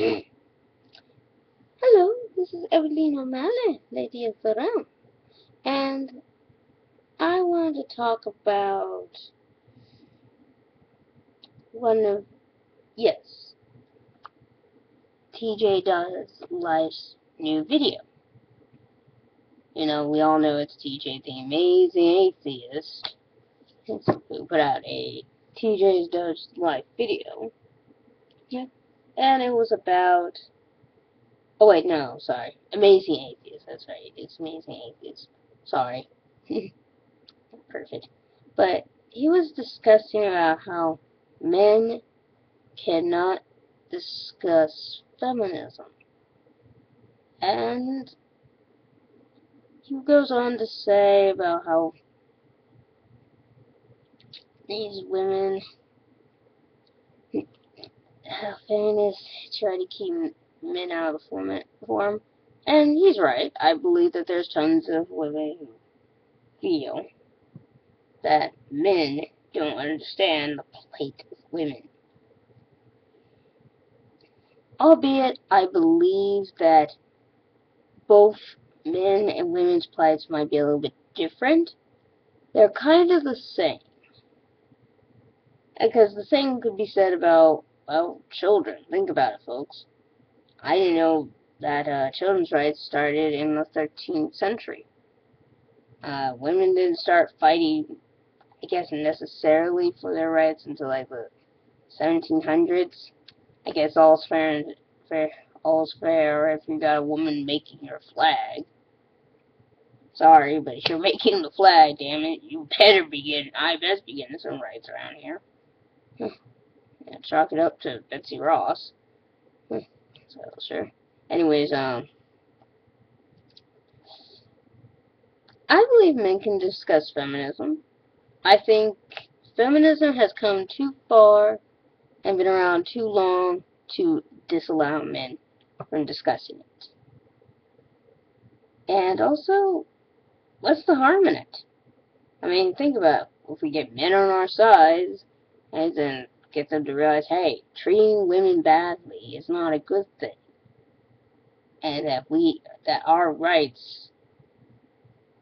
Hello, this is Eveleen O'Malley, Lady of the Realm, and I want to talk about one of, yes, TJ Does Life's new video. You know, we all know it's TJ the Amazing Atheist, who put out a TJ Does Life video. And it was about Oh wait, no, sorry. Amazing Atheist, that's right. It's Amazing Atheist. Sorry. Perfect. But he was discussing about how men cannot discuss feminism. And he goes on to say about how these women try to keep men out of the form. And he's right. I believe that there's tons of women who feel that men don't understand the plight of women. Albeit, I believe that both men and women's plights might be a little bit different. They're kind of the same. Because the same could be said about, well, children. Think about it, folks. I didn't know that uh, children's rights started in the 13th century. Uh, women didn't start fighting, I guess, necessarily for their rights until like the 1700s. I guess all's fair and fair, all's fair if you got a woman making your flag. Sorry, but if you're making the flag, damn it, you better be getting, I best be getting some rights around here. Yeah, chalk it up to Betsy Ross. So sure. Anyways, um, I believe men can discuss feminism. I think feminism has come too far and been around too long to disallow men from discussing it. And also, what's the harm in it? I mean, think about it. if we get men on our sides, and then get them to realize, hey, treating women badly is not a good thing. And that we, that our rights,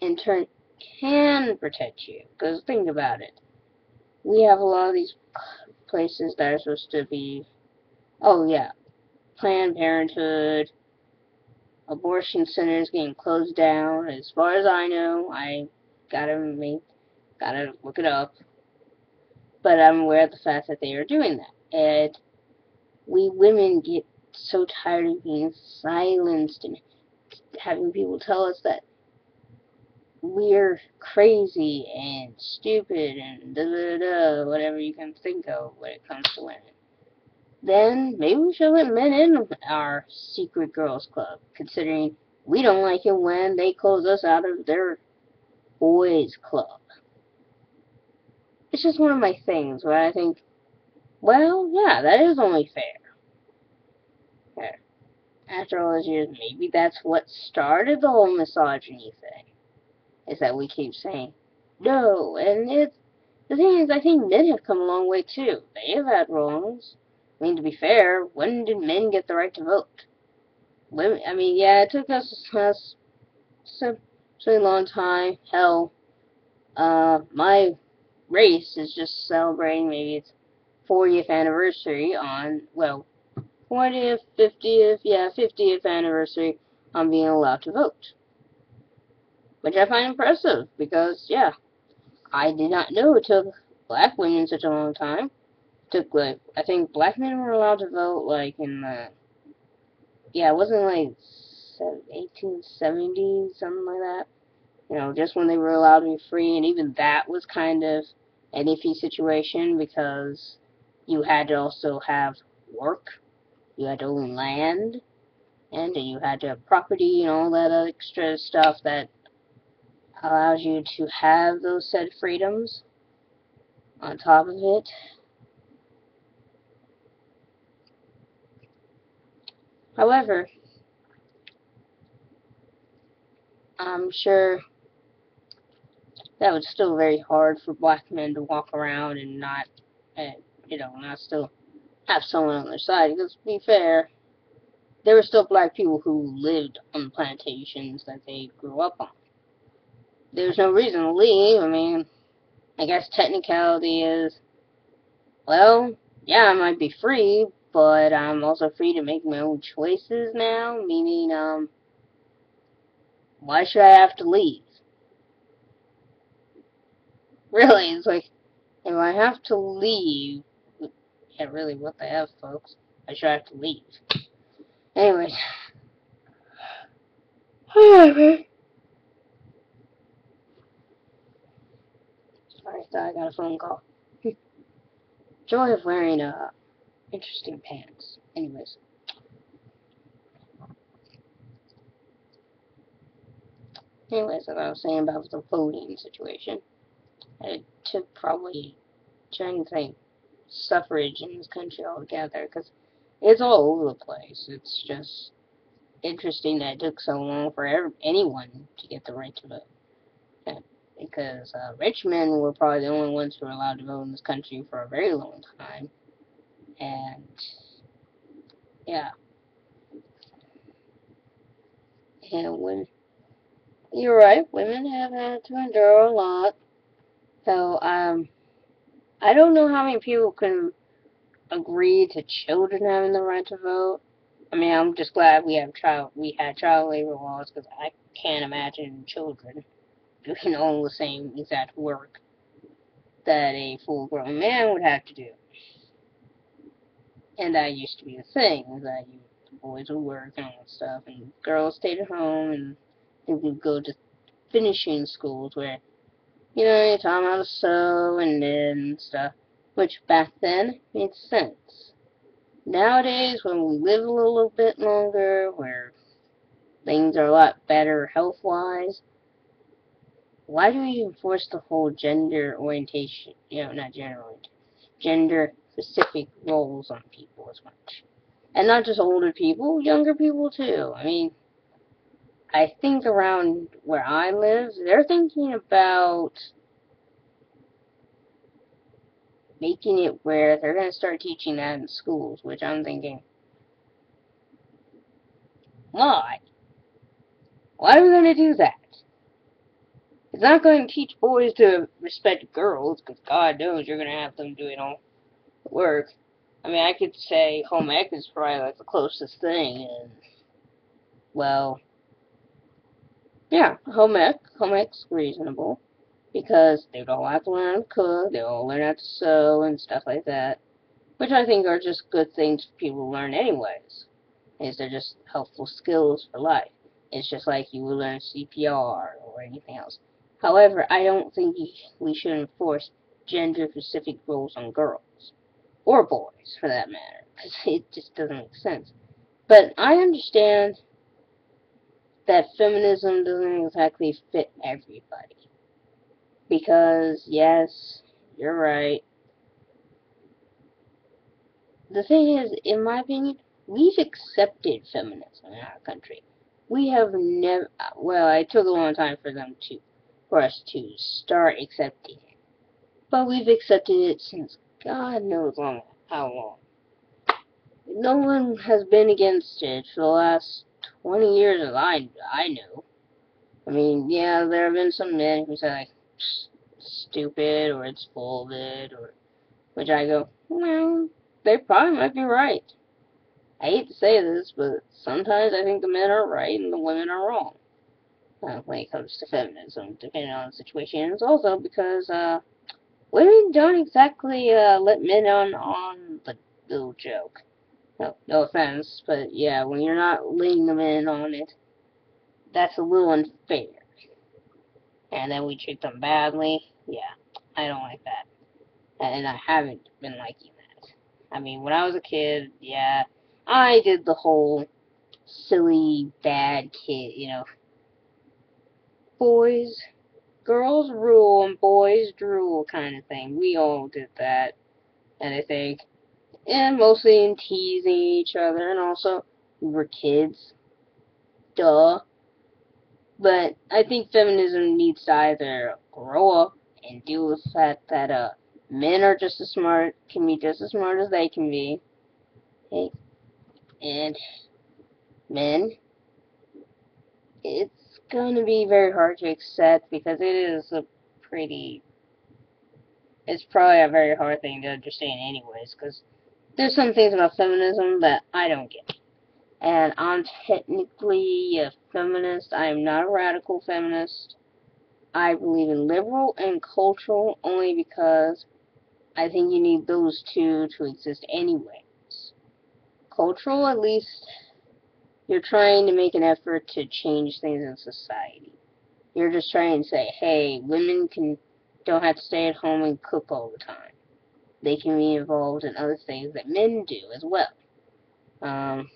in turn, can protect you. Because think about it. We have a lot of these places that are supposed to be, oh yeah, Planned Parenthood, abortion centers getting closed down. As far as I know, I gotta make, gotta look it up but I'm aware of the fact that they are doing that. And we women get so tired of being silenced and having people tell us that we're crazy and stupid and da da da, whatever you can think of when it comes to women. Then maybe we should let men in our secret girls club, considering we don't like it when they close us out of their boys club it's just one of my things where I think, well, yeah, that is only fair. After all those years, maybe that's what started the whole misogyny thing. Is that we keep saying, no, and it's, the thing is, I think men have come a long way too. They have had wrongs. I mean, to be fair, when did men get the right to vote? Women, I mean, yeah, it took us, us so, so long time. Hell, uh, my race is just celebrating maybe its 40th anniversary on, well, 40th, 50th, yeah, 50th anniversary on being allowed to vote. Which I find impressive because, yeah, I did not know it took black women such a long time. It took, like, I think black men were allowed to vote, like, in the, yeah, it wasn't like 1870s, something like that. You know, just when they were allowed to be free, and even that was kind of an iffy situation because you had to also have work, you had to own land, and you had to have property and all that extra stuff that allows you to have those said freedoms on top of it. However, I'm sure that was still very hard for black men to walk around and not, and, you know, not still have someone on their side. Because to be fair, there were still black people who lived on plantations that they grew up on. There's no reason to leave. I mean, I guess technicality is, well, yeah, I might be free, but I'm also free to make my own choices now, meaning, um, why should I have to leave? Really, it's like, if I have to leave, yeah, really, what the F, folks? I should have to leave. Anyways. Sorry, I got a phone call. Joy of wearing, uh, interesting pants. Anyways. Anyways, as I was saying about the voting situation, it took probably trying to think suffrage in this country altogether because it's all over the place. It's just interesting that it took so long for every, anyone to get the right to vote. Yeah, because uh, rich men were probably the only ones who were allowed to vote in this country for a very long time. And, yeah. And when, you're right, women have had to endure a lot. So, um, I don't know how many people can agree to children having the right to vote. I mean, I'm just glad we have child we had child labor laws because I can't imagine children doing all the same exact work that a full-grown man would have to do. And that used to be the thing, that you boys would work and all that stuff, and girls stayed at home, and they would go to finishing schools where, you know, you taught them how to sew and and stuff which back then made sense. Nowadays, when we live a little bit longer, where things are a lot better health-wise, why do we enforce the whole gender orientation, you know, not gender orientation, gender-specific roles on people as much? And not just older people, younger people too. I mean, I think around where I live, they're thinking about making it where they're going to start teaching that in schools, which I'm thinking, why? Why are we going to do that? It's not going to teach boys to respect girls, because God knows you're going to have them doing all the work. I mean, I could say home ec is probably like the closest thing, and, well, yeah, home ec, home ec's reasonable because they don't have to learn how to cook, they all learn how to sew and stuff like that, which I think are just good things people learn anyways. Is they're just helpful skills for life. It's just like you would learn CPR or anything else. However, I don't think we should enforce gender-specific roles on girls. Or boys, for that matter. Because it just doesn't make sense. But I understand that feminism doesn't exactly fit everybody. Because, yes, you're right. The thing is, in my opinion, we've accepted feminism in our country. We have never, well, it took a long time for them to, for us to start accepting it. But we've accepted it since God knows long, how long. No one has been against it for the last 20 years as I, I know. I mean, yeah, there have been some men who say, like, stupid or it's folded or which I go, well, they probably might be right. I hate to say this, but sometimes I think the men are right and the women are wrong. Uh, when it comes to feminism, depending on the situation. It's also because uh, women don't exactly uh, let men on on the little joke. No, no offense, but yeah, when you're not letting them in on it, that's a little unfair and then we treat them badly. Yeah, I don't like that. And I haven't been liking that. I mean, when I was a kid, yeah, I did the whole silly, bad kid, you know. Boys, girls rule and boys drool kind of thing. We all did that. And I think, and mostly in teasing each other, and also, we were kids. Duh. But I think feminism needs to either grow up and deal with the fact that uh, men are just as smart, can be just as smart as they can be. Okay? And men, it's going to be very hard to accept because it is a pretty, it's probably a very hard thing to understand anyways, because there's some things about feminism that I don't get. And I'm technically a feminist. I am not a radical feminist. I believe in liberal and cultural only because I think you need those two to exist anyways. Cultural, at least, you're trying to make an effort to change things in society. You're just trying to say, hey, women can don't have to stay at home and cook all the time. They can be involved in other things that men do as well. Um,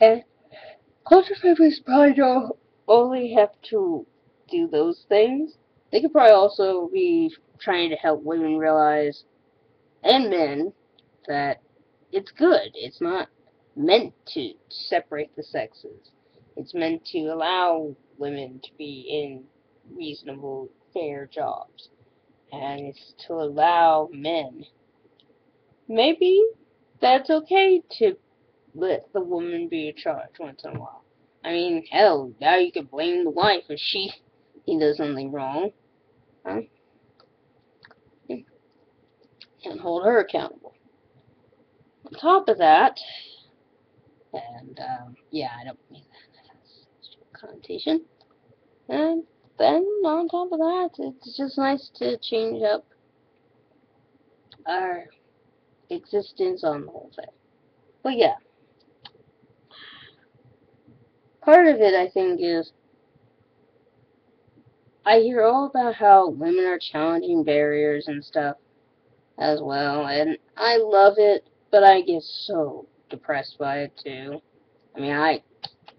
and culture families probably don't only have to do those things. They could probably also be trying to help women realize, and men, that it's good. It's not meant to separate the sexes. It's meant to allow women to be in reasonable, fair jobs. And it's to allow men. Maybe that's okay to let the woman be in charge once in a while. I mean, hell, now you can blame the wife if she he does something wrong. Huh? And hold her accountable. On top of that, and um, yeah, I don't mean that a connotation. And then on top of that, it's just nice to change up our existence on the whole thing. But yeah, part of it I think is I hear all about how women are challenging barriers and stuff as well, and I love it, but I get so depressed by it too. I mean, I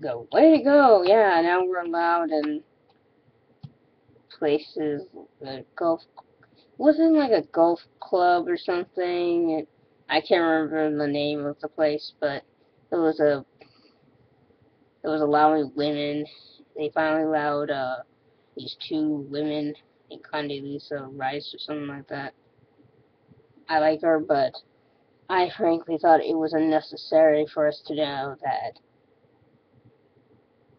go, way to go, yeah, now we're allowed in places, the golf, wasn't like a golf club or something, it, I can't remember the name of the place, but it was a, it was allowing women, they finally allowed, uh, these two women, in Condoleezza Rice or something like that. I like her, but I frankly thought it was unnecessary for us to know that.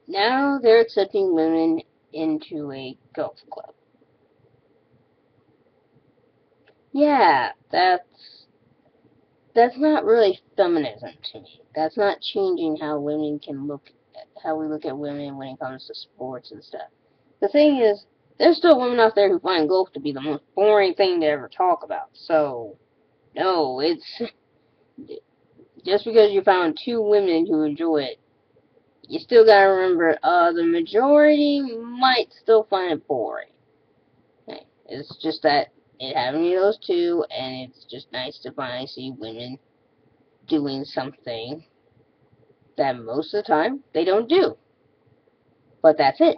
Now they're accepting women into a golf club. Yeah, that's that's not really feminism to me. That's not changing how women can look how we look at women when it comes to sports and stuff. The thing is, there's still women out there who find golf to be the most boring thing to ever talk about. So, no, it's just because you found two women who enjoy it, you still gotta remember, uh, the majority might still find it boring. Okay. It's just that it having those two, and it's just nice to finally see women doing something that most of the time they don't do. But that's it.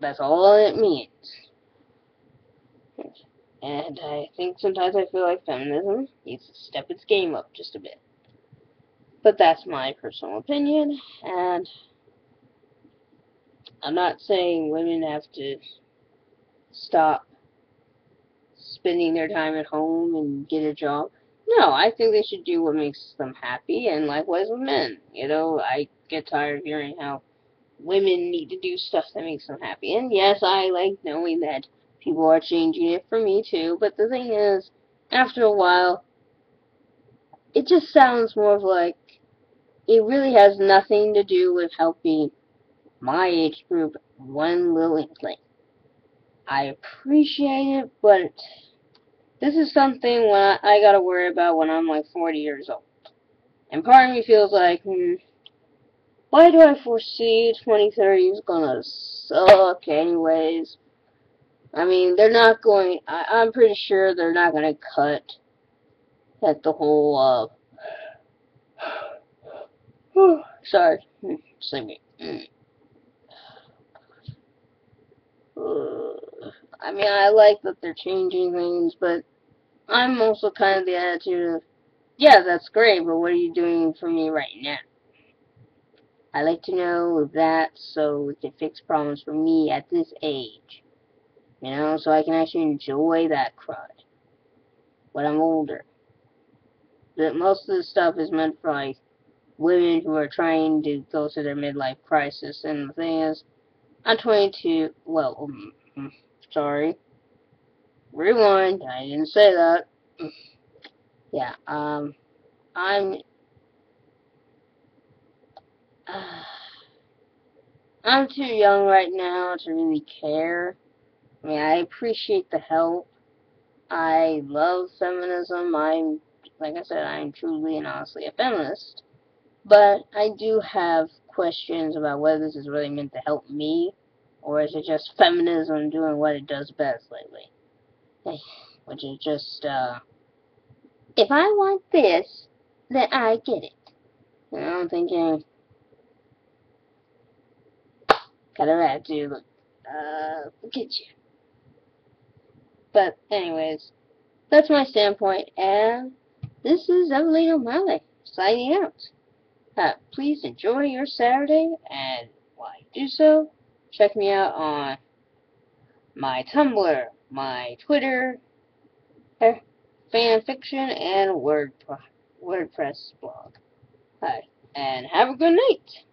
That's all it means. And I think sometimes I feel like feminism needs to step its game up just a bit. But that's my personal opinion, and I'm not saying women have to stop spending their time at home and get a job. No, I think they should do what makes them happy, and likewise with men. You know, I get tired of hearing how women need to do stuff that makes them happy. And yes, I like knowing that people are changing it for me too, but the thing is, after a while, it just sounds more of like it really has nothing to do with helping my age group one little inkling. I appreciate it, but this is something when I, I gotta worry about when I'm like 40 years old. And part of me feels like, hmm, why do I foresee 2030 is gonna suck anyways? I mean, they're not going, I, I'm pretty sure they're not gonna cut at the whole, uh, sorry, sleepy. I mean, I like that they're changing things, but I'm also kind of the attitude of, yeah, that's great, but what are you doing for me right now? I like to know that so we can fix problems for me at this age. You know, so I can actually enjoy that crud when I'm older. But most of the stuff is meant for like women who are trying to go through their midlife crisis. And the thing is, I'm 22. Well, um, sorry. Rewind. I didn't say that. Yeah. Um, I'm. Uh, I'm too young right now to really care. I mean, I appreciate the help. I love feminism. I'm, like I said, I'm truly and honestly a feminist. But I do have questions about whether this is really meant to help me, or is it just feminism doing what it does best lately? Which is just, uh, if I want this, then I get it. And I'm thinking, kind of attitude, uh, at you. But, anyways, that's my standpoint, and this is Eveleen O'Malley, signing out. Uh, please enjoy your Saturday, and while you do so, check me out on my Tumblr, my Twitter, fan fiction, and WordPress blog. Hi, and have a good night.